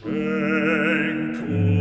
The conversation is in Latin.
Schenk